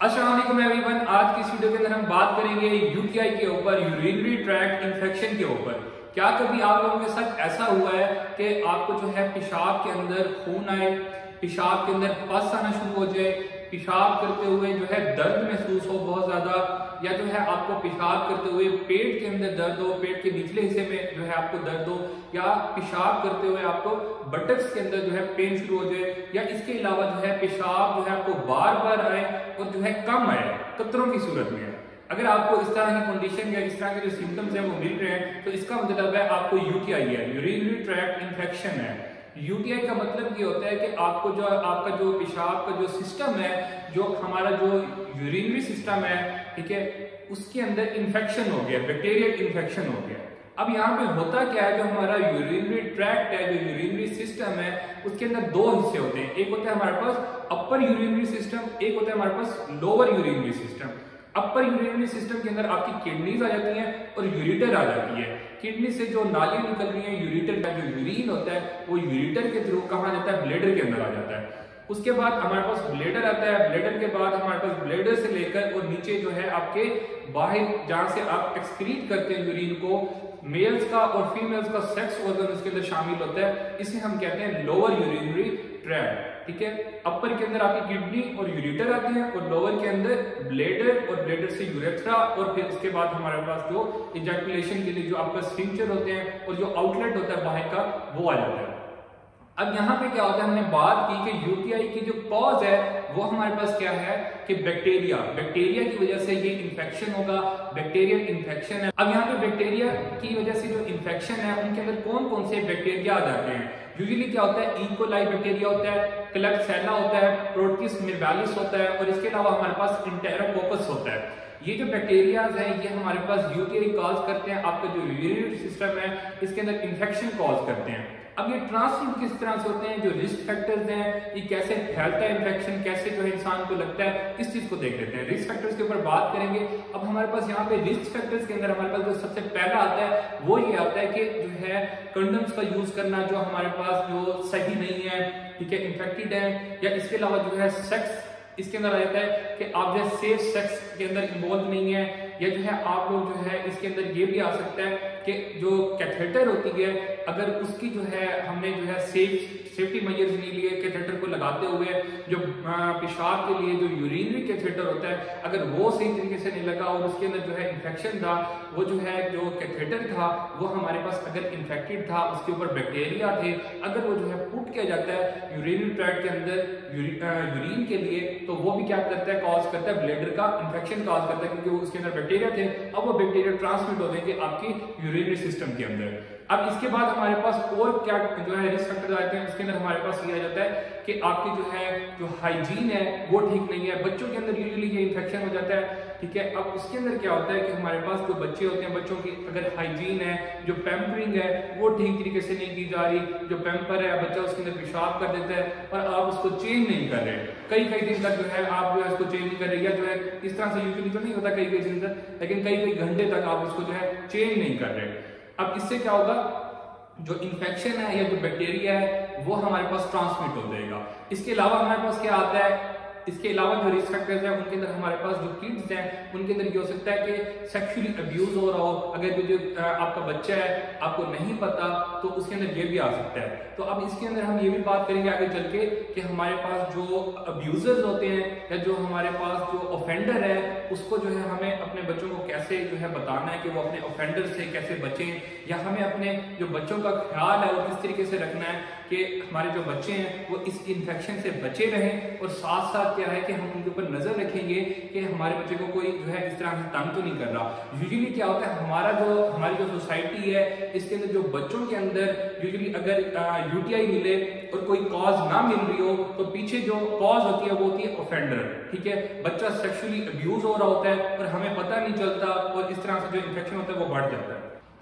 Aslam everyone आज की video के अंदर हम बात करेंगे यूटीआई के ऊपर, यूरिनरी ट्रैक इन्फेक्शन के ऊपर। क्या कभी आप लोगों के साथ ऐसा हुआ है कि आपको जो है पेशाब के अंदर खून आए, पेशाब के अंदर पस आना शुरू हो जाए पेशाब करते हुए जो है दर्द महसूस हो बहुत ज़्यादा, या जो है आपको पेशाब करते हुए पेट के अंदर दर्द हो, पेट के निचले हिस्से में जो है आपको दर्द हो, या पेशाब करते हुए आपको बटक्स के अंदर जो है पेन शुरू हो जाए, या इसके अलावा जो है पेशाब जो है आपको बार बार आए और जो है कम आए, कतरों की सूरत में आए। अगर आपको इस तरह की कंडीशन या इस तरह के जो सिम्टम्स हैं वो मिल रहे हैं तो इसका मतलब है आपको यूटीआई है यूरिनरी ट्रैक इन्फेक्शन है। यूटीआई का मतलब ये होता है कि आपको जो, आपका जो पेशाब का जो सिस्टम है, जो हमारा जो यूरिनरी सिस्टम है, ठीक है, उसके अंदर इन्फेक्शन हो गया बैक्टीरियल इन्फेक्शन हो गया। अब यहाँ पे होता क्या है, जो हमारा यूरिनरी ट्रैक्ट है, जो यूरिनरी सिस्टम है, उसके अंदर दो हिस्से होते हैं। एक होता है हमारे पास अपर यूरिनरी सिस्टम एक होता है हमारे पास lower urinary system upper urinary system के अंदर आपकी किडनीज आ जाती हैं और यूरिटर आ जाती है। किडनी से जो नाली निकल रही है यूरिटर का जो यूरिन होता है, वो यूरिटर के थ्रू कहा जाता है? ब्लेडर के अंदर आ जाता है। उसके बाद हमारे पास ब्लेडर आता है। ब्लेडर के बाद हमारे पास ब्लेडर से लेकर और नीचे जो है आपके बाहर, जहाँ से आप एक्सक्रीट करते हैं यूरिन को मेल्स का और फीमेल्स का सेक्स ऑर्गन उसके अंदर शामिल होता है। इसे हम कहते हैं लोअर यूरिनरी ट्रैक ठीक है? अपर के अंदर आपकी किडनी और यूरिटर आते हैं और लोअर के अंदर ब्लेडर और ब्लेडर से यूरेथ्रा और फिर उसके बाद हमारे पास जो इजैकुलेशन के लिए जो आपका स्फिंक्चर होते हैं और जो आउटलेट होता है बाहर का, वो आ जाता है। अब यहाँ पे क्या होता है? हमने बात की कि यूटीआई की जो कॉज है, वो हमारे पास क्या है? कि बैक्टीरिया बैक्टीरिया की वजह से ये इन्फेक्शन होगा। बैक्टीरियल इन्फेक्शन है। अब यहाँ पे बैक्टीरिया की वजह से जो इन्फेक्शन है, उनके अंदर कौन कौन से बैक्टीरिया आ जाते हैं? यूजली क्या होता है? इकोलाई बैक्टीरिया होता है क्लेक्सेला होता है प्रोटिस मिर्बालिस होता है, और इसके अलावा हमारे पास इंटेरोकोकस होता है। ये जो बैक्टीरियाज हैं, ये हमारे पास यूटीआई कॉज करते हैं। आपका जो यूरिनरी सिस्टम है, इसके अंदर इन्फेक्शन कॉज करते हैं। अब ये ट्रांसमिट किस तरह से होते हैं? जो रिस्क फैक्टर्स हैं, ये कैसे फैलता है इन्फेक्शन कैसे जो है इंसान को लगता है, इस चीज़ को देख लेते हैं। रिस्क फैक्टर्स के ऊपर बात करेंगे। अब हमारे पास यहाँ पे रिस्क फैक्टर्स के अंदर हमारे पास जो सबसे पहला आता है, वो ये आता है कि जो है कंडम्स का यूज़ करना जो हमारे पास जो सही नहीं है, ठीक है इन्फेक्टेड है, या इसके अलावा जो है सेक्स इसके अंदर आ जाता है कि आप जो सेफ़ सेक्स के अंदर इन्वॉल्व नहीं है या जो है आप लोग जो है इसके अंदर ये भी आ सकता है कि जो कैथेटर होती है, अगर उसकी जो है हमने जो है सेफ़ सेफ्टी मेजर्स नहीं लिए कैथेटर को लगाते हुए, जो पेशाब के लिए जो यूरिनरी कैथेटर होता है, अगर वो सही तरीके से नहीं लगा और उसके अंदर जो है इन्फेक्शन था, वो जो है जो कैथेटर था, वो हमारे पास अगर इन्फेक्टेड था, उसके ऊपर बैक्टीरिया थे, अगर वो जो है पुट किया जाता है यूरिनरी ट्रैक के अंदर यूरिन के लिए तो वो भी क्या करता है कॉज करता है ब्लेडर का इन्फेक्शन कॉज करता है, क्योंकि उसके अंदर बैक्टीरिया थे अब वो बैक्टीरिया ट्रांसमिट हो देंगे आपकी यूरिनरी सिस्टम के अंदर। अब इसके बाद हमारे पास और क्या जो है रिस्क फैक्टर आते हैं, उसके अंदर हमारे पास ये आ जाता है कि आपकी जो है, जो हाइजीन है, वो ठीक नहीं है। बच्चों के अंदर यूजली ये इन्फेक्शन हो जाता है, ठीक है? अब उसके अंदर क्या होता है कि हमारे पास जो बच्चे होते हैं, बच्चों की अगर हाइजीन है, जो पैम्परिंग है, वो ठीक तरीके से नहीं की जा रही, जो पैम्पर है, बच्चा उसके अंदर पेशाब कर देता है और आप उसको चेंज नहीं कर रहे। कई कई दिन तक जो है आप जो है उसको चेंज नहीं कर रहे या जो है इस तरह से यूजली तो नहीं होता कई कई दिन तक, लेकिन कई कई घंटे तक आप उसको जो है चेंज नहीं कर रहे। अब इससे क्या होगा? जो इन्फेक्शन है या जो बैक्टीरिया है, वो हमारे पास ट्रांसमिट हो जाएगा। इसके अलावा हमारे पास क्या आता है? इसके अलावा जो रिस्क फैक्टर्स हैं उनके अंदर हमारे पास जो किड्स हैं उनके अंदर ये हो सकता है कि सेक्सुअली अब्यूज हो रहा हो। अगर जो, आपका बच्चा है आपको नहीं पता तो उसके अंदर ये भी आ सकता है। तो अब इसके अंदर हम ये भी बात करेंगे आगे चल के कि हमारे पास जो अब्यूजर्स होते हैं या जो हमारे पास जो ऑफेंडर है उसको जो है हमें अपने बच्चों को कैसे जो है बताना है कि वो अपने ऑफेंडर से कैसे बचें या हमें अपने जो बच्चों का ख्याल है वो किस तरीके से रखना है कि हमारे जो बच्चे हैं वो इस इन्फेक्शन से बचे रहें और साथ साथ क्या है कि हम उनके ऊपर नज़र रखेंगे कि हमारे बच्चे को कोई जो है इस तरह से तंग तो नहीं कर रहा। यूजुअली क्या होता है, हमारा जो, हमारी जो सोसाइटी है, इसके अंदर जो बच्चों के अंदर यूजुअली अगर यूटीआई मिले और कोई कॉज ना मिल रही हो तो पीछे जो कॉज होती है, वो होती है ऑफेंडर ठीक है? बच्चा सेक्सुअली अब्यूज हो रहा होता है और हमें पता नहीं चलता और इस तरह से जो इन्फेक्शन होता है, वो बढ़ जाता है।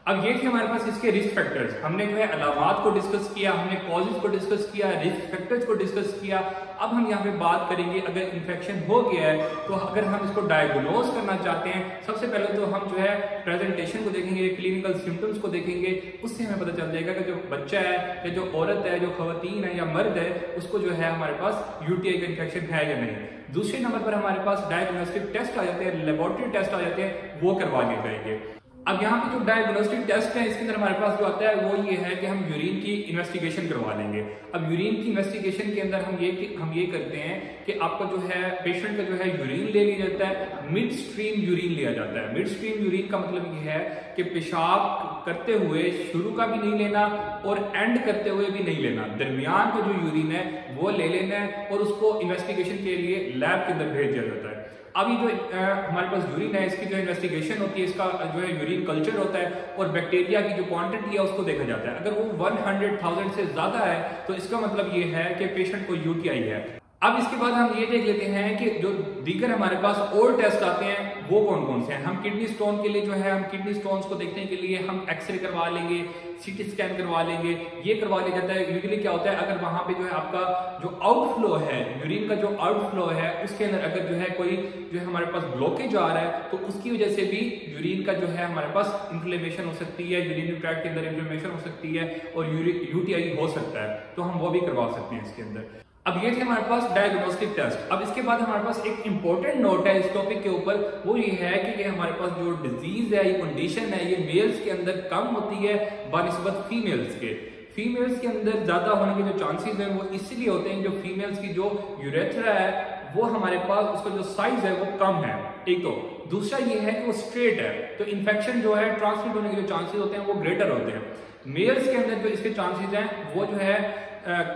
अब ये थे हमारे पास इसके रिस्क फैक्टर्स हमने जो है अलामत को डिस्कस किया, हमने कॉजेज को डिस्कस किया रिस्क फैक्टर्स को डिस्कस किया. अब हम यहाँ पे बात करेंगे, अगर इन्फेक्शन हो गया है तो अगर हम इसको डायग्नोज करना चाहते हैं, सबसे पहले तो हम जो है प्रेजेंटेशन को देखेंगे क्लिनिकल सिम्टम्स को देखेंगे. उससे हमें पता चल जाएगा कि जो बच्चा है, या जो औरत है, जो खवतीन है, या मर्द है, उसको जो है हमारे पास यूटीआई का इन्फेक्शन है या नहीं. दूसरे नंबर पर हमारे पास डायग्नोस्टिक टेस्ट आ जाते हैं लेबोरेटरी टेस्ट आ जाते हैं, वो करवा लिए जाएँगे. अब यहाँ पे जो डायग्नोस्टिक टेस्ट है, इसके अंदर हमारे पास जो आता है, वो ये है कि हम यूरिन की इन्वेस्टिगेशन करवा लेंगे। अब यूरिन की इन्वेस्टिगेशन के अंदर हम ये हम ये करते हैं कि आपका जो है पेशेंट का जो है यूरिन ले लिया जाता है मिड स्ट्रीम यूरिन लिया जाता है। मिड स्ट्रीम यूरिन का मतलब ये है कि पेशाब करते हुए, शुरू का भी नहीं लेना और एंड करते हुए भी नहीं लेना। दरमियान का जो यूरिन है, वो ले लेना है और उसको इन्वेस्टिगेशन के लिए लैब के अंदर भेज दिया जाता है। अभी जो हमारे पास यूरिन है इसकी जो इन्वेस्टिगेशन होती है इसका जो है यूरिन कल्चर होता है और बैक्टीरिया की जो क्वांटिटी है उसको देखा जाता है। अगर वो 100,000 से ज़्यादा है तो इसका मतलब ये है कि पेशेंट को यूटीआई है। अब इसके बाद हम ये देख लेते हैं कि जो दीगर हमारे पास और टेस्ट आते हैं, वो कौन कौन से हैं? हम किडनी स्टोन के लिए जो है, हम किडनी स्टोन्स को देखने के लिए हम एक्सरे करवा लेंगे, सीटी स्कैन करवा लेंगे, ये करवा लिया जाता है। यूजली क्या होता है, अगर वहाँ पे जो है आपका जो आउटफ्लो है, यूरिन का जो आउटफ्लो है, उसके अंदर अगर जो है कोई जो है हमारे पास ब्लॉकेज आ रहा है तो उसकी वजह से भी यूरिन का जो है हमारे पास इंफ्लेमेशन हो सकती है, यूरिन ट्रैक के अंदर इंफ्लेमेशन हो सकती है और यूटीआई हो सकता है। तो हम वो भी करवा सकते हैं इसके अंदर। अब ये थे हमारे पास डायग्नोस्टिक टेस्ट अब इसके बाद हमारे पास एक इंपॉर्टेंट नोट है इस टॉपिक के ऊपर. वो ये है कि ये हमारे पास जो डिज़ीज़ है, ये कंडीशन है, ये मेल्स के अंदर कम होती है, बनस्बत फीमेल्स के. फीमेल्स के अंदर ज़्यादा होने के जो चांसेस हैं, वो इसलिए होते हैं जो फीमेल्स की जो यूरेथ्रा है, वो हमारे पास, उसका जो साइज़ है, वो कम है. एक तो? दूसरा ये है कि वो स्ट्रेट है. तो इन्फेक्शन जो है ट्रांसमिट होने के जो चांसेस होते हैं, वो ग्रेटर होते हैं. मेल्स के अंदर जो इसके चांसेस हैं, वो जो है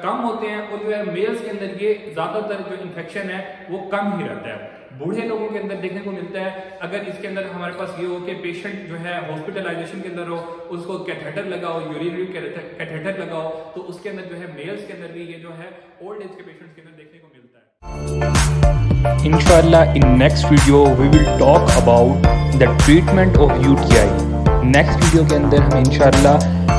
कम होते हैं और जो है मेल्स के अंदर ये ज़्यादातर जो इन्फेक्शन है, वो कम ही रहता है बूढ़े लोगों के अंदर देखने को मिलता है, अगर इसके अंदर हमारे पास ये हो कि पेशेंट जो है हॉस्पिटलाइजेशन के अंदर हो, उसको कैथेटर लगाओ यूरिनरी कैथेटर लगाओ तो उसके अंदर जो है मेल्स के अंदर भी ये जो है ओल्ड एज के पेशेंट्स के अंदर देखने को मिलता है Inshallah in next video, we will talk about the treatment of UTI. Next video के अंदर हम इंशाल्लाह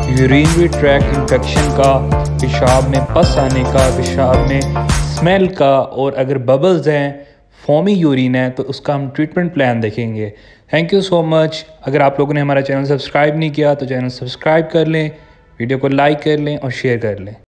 यूरिनरी ट्रैक इन्फेक्शन का, पेशाब में पस आने का, पेशाब में स्मेल का और अगर बबल्स हैं फॉमी यूरिन है तो उसका हम ट्रीटमेंट प्लान देखेंगे। थैंक यू सो मच अगर आप लोगों ने हमारा चैनल सब्सक्राइब नहीं किया तो चैनल सब्सक्राइब कर लें वीडियो को लाइक कर लें और शेयर कर लें।